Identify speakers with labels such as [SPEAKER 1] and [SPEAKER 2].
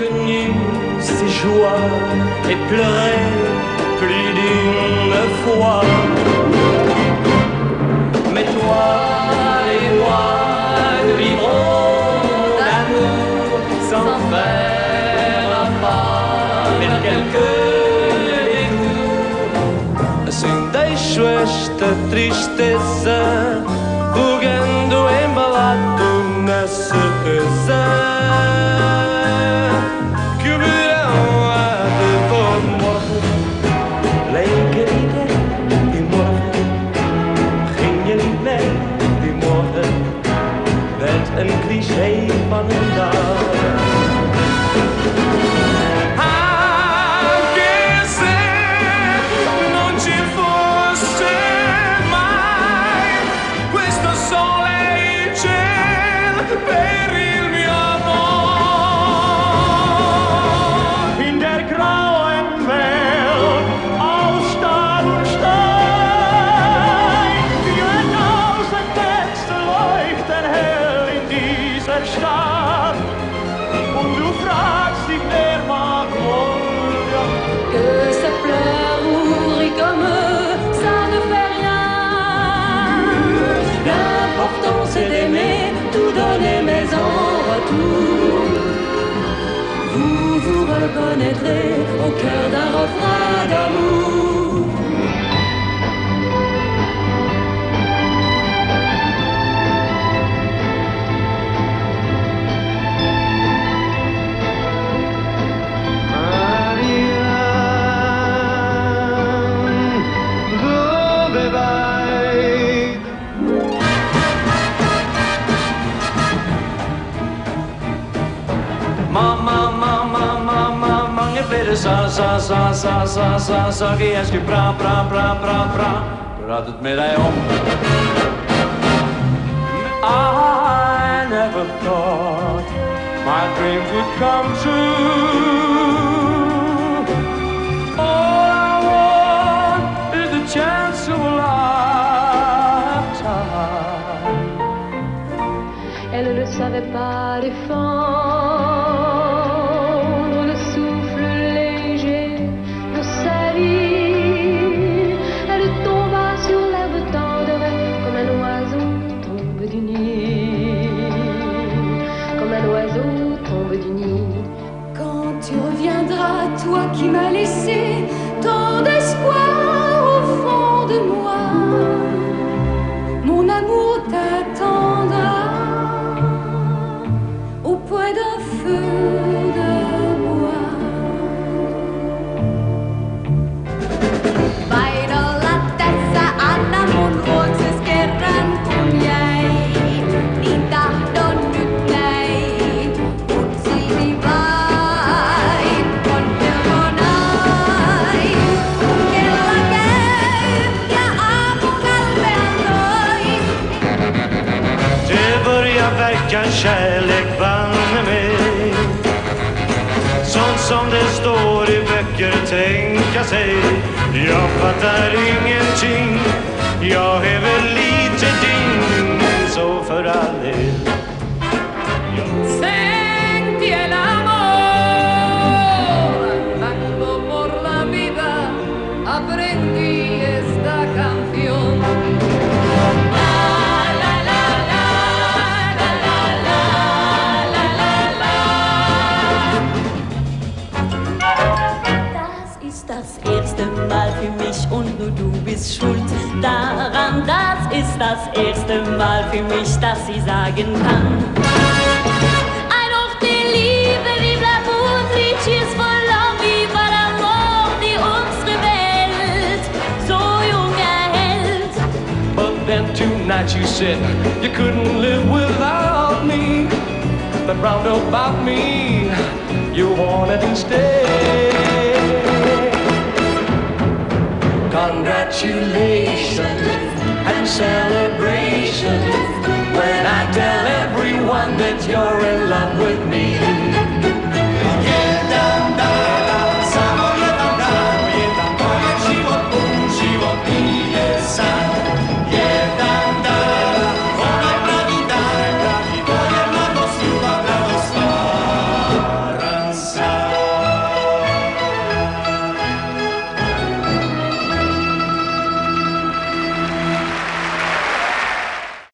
[SPEAKER 1] connu ses joies et pleuré plus d'une fois. Mais toi et moi, nous vivrons d'amour sans faire un pas. Vers quelques deixo esta tristeza bugando embalado na
[SPEAKER 2] retour. Vous vous reconnaîtrez au cœur d'un refrain d'amour.
[SPEAKER 1] za, za, za, za, za, za, za riječki pra, pra, pra, pra, pra. Pratet med dig om I never thought my dream would come true. All I want is the chance of a lifetime.
[SPEAKER 2] Elle le savait pas défendre toi qui m'as laissé
[SPEAKER 1] börjar kärlek banne mig. Sånt som det står i böcker tänka sig. Jag fattar ingenting. Jag är väl lite din Så för all del.
[SPEAKER 3] Ist das erste Mal für mich und nur du bist schuld daran. Das ist das erste Mal für mich, dass sie sagen kann. Ein die Liebe, vive l'amour, Liedjes voller, viva l'amour, die unsere Welt so jung erhält.
[SPEAKER 1] But then tonight you said You couldn't live without me But round about me You wanted stay Congratulations and celebrations when I tell everyone that you're in love with me.